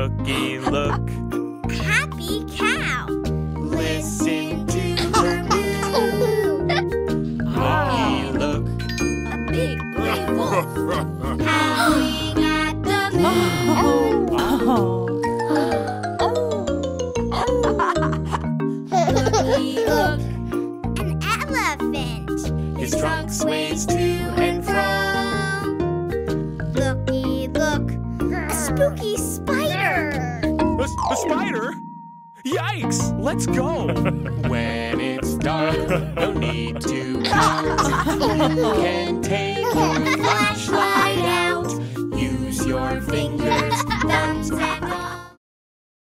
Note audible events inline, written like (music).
Looky, look. Happy cow. Listen to her (laughs) moo. Looky, look. A big gray wolf. (laughs) Howling at the moon. Looky, (laughs) look. An elephant. His trunk sways to and fro. Looky, look. A spooky. A, a spider? Yikes! Let's go! when it's dark, no need to pout. You can take your flashlight